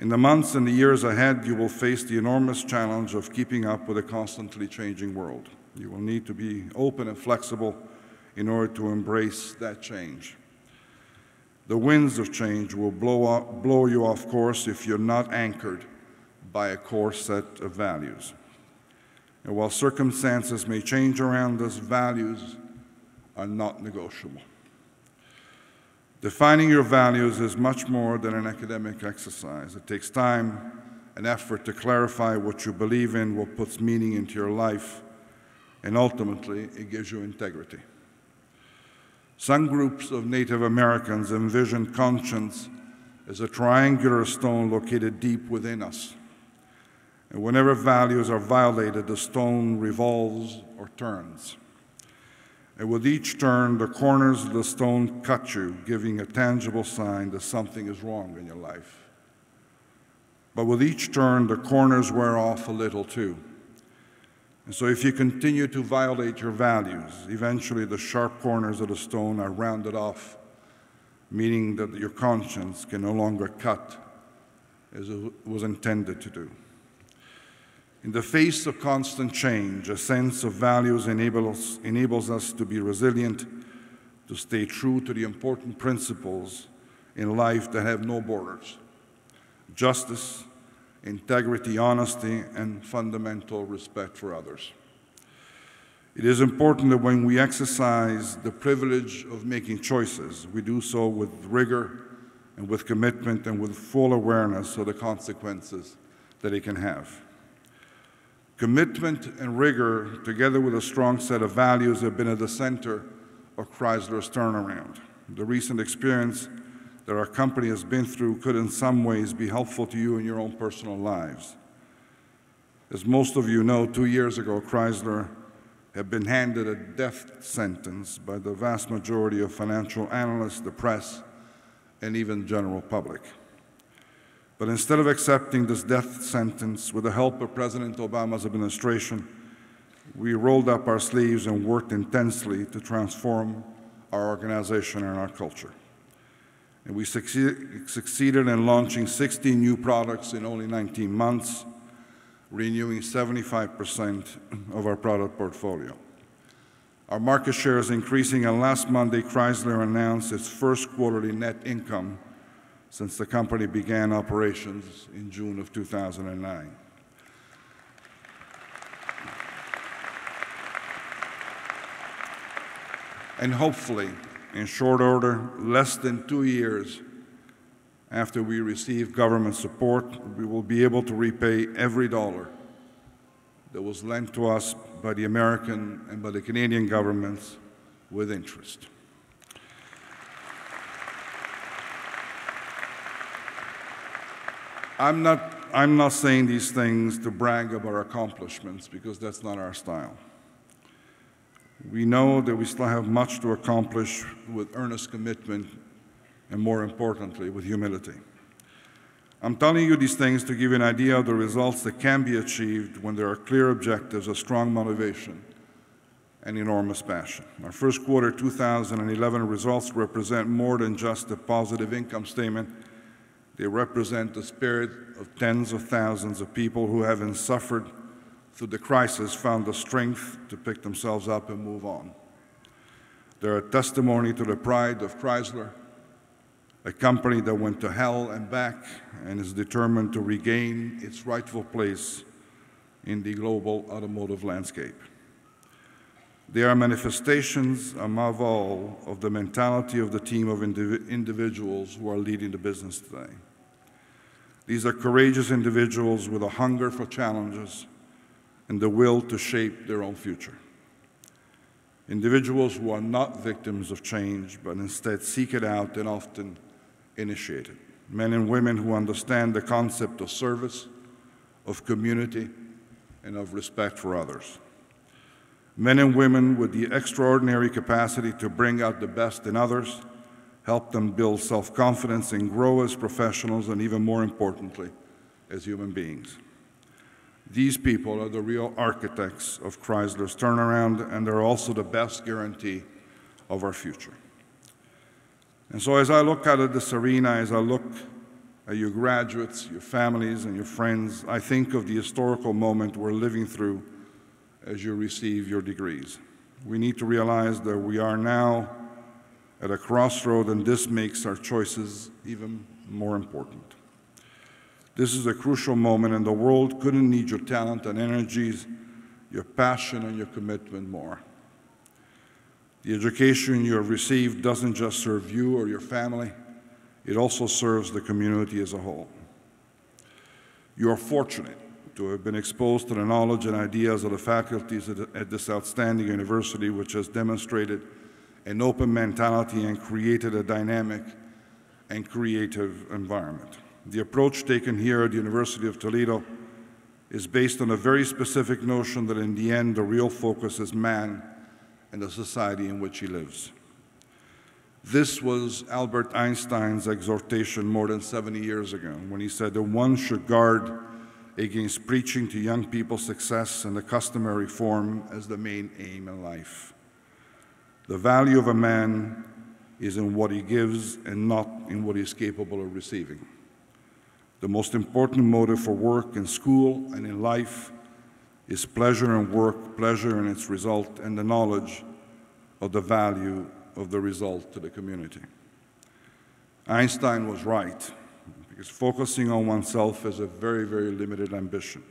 In the months and the years ahead, you will face the enormous challenge of keeping up with a constantly changing world. You will need to be open and flexible in order to embrace that change. The winds of change will blow, up, blow you off course if you're not anchored by a core set of values. And while circumstances may change around us, values are not negotiable. Defining your values is much more than an academic exercise. It takes time and effort to clarify what you believe in, what puts meaning into your life, and ultimately, it gives you integrity. Some groups of Native Americans envision conscience as a triangular stone located deep within us. And whenever values are violated, the stone revolves or turns. And with each turn, the corners of the stone cut you, giving a tangible sign that something is wrong in your life. But with each turn, the corners wear off a little too. And so, if you continue to violate your values, eventually the sharp corners of the stone are rounded off, meaning that your conscience can no longer cut as it was intended to do. In the face of constant change, a sense of values enables, enables us to be resilient, to stay true to the important principles in life that have no borders justice, integrity, honesty, and fundamental respect for others. It is important that when we exercise the privilege of making choices, we do so with rigor and with commitment and with full awareness of the consequences that it can have. Commitment and rigor, together with a strong set of values, have been at the center of Chrysler's turnaround. The recent experience that our company has been through could, in some ways, be helpful to you in your own personal lives. As most of you know, two years ago, Chrysler had been handed a death sentence by the vast majority of financial analysts, the press, and even general public. But instead of accepting this death sentence with the help of President Obama's administration, we rolled up our sleeves and worked intensely to transform our organization and our culture. And we succeed, succeeded in launching 60 new products in only 19 months, renewing 75% of our product portfolio. Our market share is increasing, and last Monday, Chrysler announced its first quarterly net income since the company began operations in June of 2009. And hopefully, in short order, less than two years after we receive government support, we will be able to repay every dollar that was lent to us by the American and by the Canadian governments with interest. I'm not, I'm not saying these things to brag about our accomplishments because that's not our style. We know that we still have much to accomplish with earnest commitment and, more importantly, with humility. I'm telling you these things to give you an idea of the results that can be achieved when there are clear objectives, a strong motivation, and enormous passion. Our first quarter 2011 results represent more than just a positive income statement they represent the spirit of tens of thousands of people who, having suffered through the crisis, found the strength to pick themselves up and move on. They're a testimony to the pride of Chrysler, a company that went to hell and back and is determined to regain its rightful place in the global automotive landscape. They are manifestations, above all, of the mentality of the team of indiv individuals who are leading the business today. These are courageous individuals with a hunger for challenges and the will to shape their own future. Individuals who are not victims of change, but instead seek it out and often initiate it. Men and women who understand the concept of service, of community, and of respect for others. Men and women with the extraordinary capacity to bring out the best in others help them build self confidence and grow as professionals, and even more importantly, as human beings. These people are the real architects of Chrysler's turnaround, and they're also the best guarantee of our future. And so, as I look out at this arena, as I look at your graduates, your families, and your friends, I think of the historical moment we're living through as you receive your degrees. We need to realize that we are now at a crossroad, and this makes our choices even more important. This is a crucial moment, and the world couldn't need your talent and energies, your passion, and your commitment more. The education you have received doesn't just serve you or your family, it also serves the community as a whole. You are fortunate to have been exposed to the knowledge and ideas of the faculties at, this outstanding university, which has demonstrated an open mentality and created a dynamic and creative environment. The approach taken here at the University of Toledo is based on a very specific notion that in the end the real focus is man and the society in which he lives. This was Albert Einstein's exhortation more than 70 years ago when he said that one should guard against preaching to young people success in the customary form as the main aim in life. The value of a man is in what he gives and not in what he is capable of receiving. The most important motive for work in school and in life is pleasure in work, pleasure in its result, and the knowledge of the value of the result to the community. Einstein was right, because focusing on oneself is a very, very limited ambition.